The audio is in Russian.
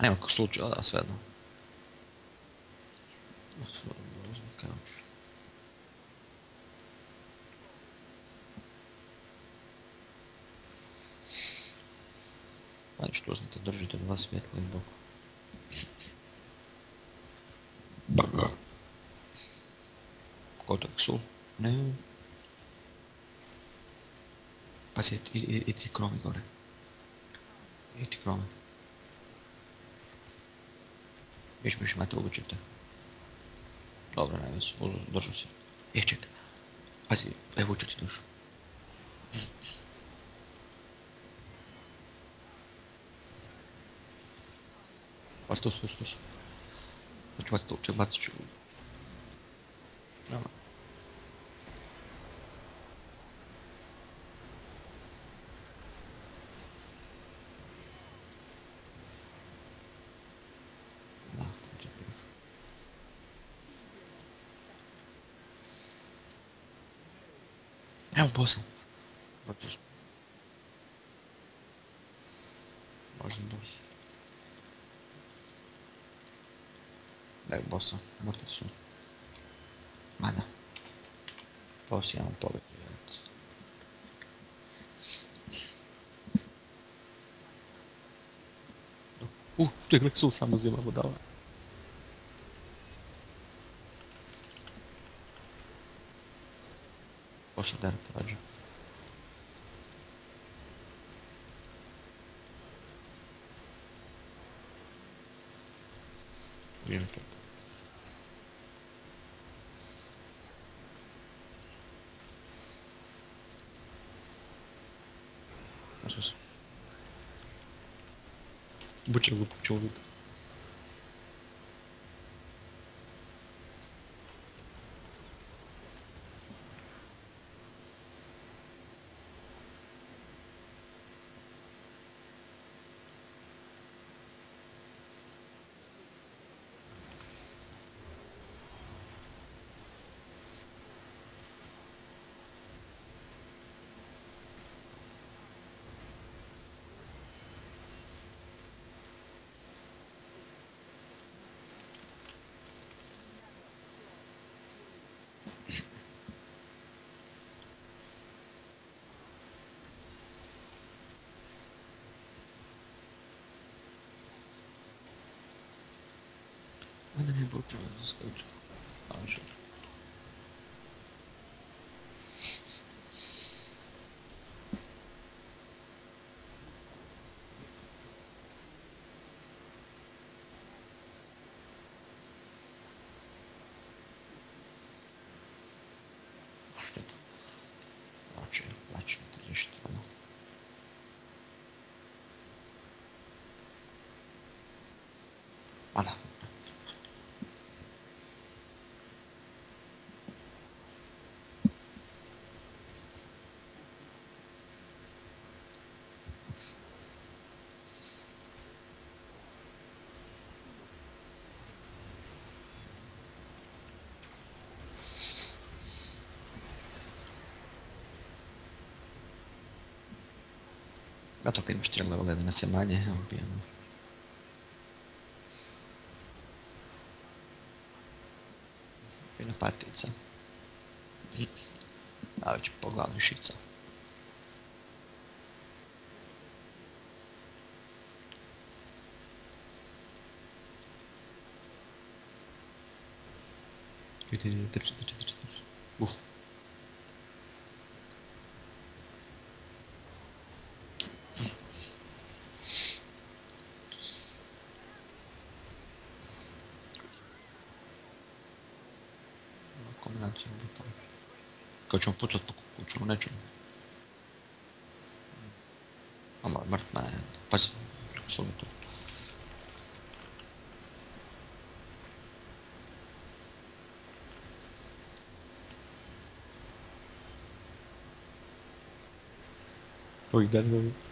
А няма какво случва, да, сведно. А что за это держит от вас светлый нали, бок? Бага. Кодексу? Не. Пасет, и, и, и, и, кроме горы. И, и, кроме. 5 metre çıktı. Dobra, więc dorzuć. Jeczek. A z ewu czy już. Pastus, pastus. Czy pastus, czy pastus, É um bozão. Meu Mais um boss. É bossa, morte su. Ma no. um un po' perché Uh, tu é je kleksul sam uzimamo, da Vidim to. Znaš se. Buče lupu bucze zaskoczył. A, że... Аж нет. Вообще, плачу, Zato kad pa imaš 3 levele, nas je manje, evo pa bijemo. Jedna partica. A već po glavni šica. Uf. come lancio un bottone ecco c'è un Collagio buton. Хочу путать покупку, чего на ma Ama ben tutto sonucu. O yüzden böyle.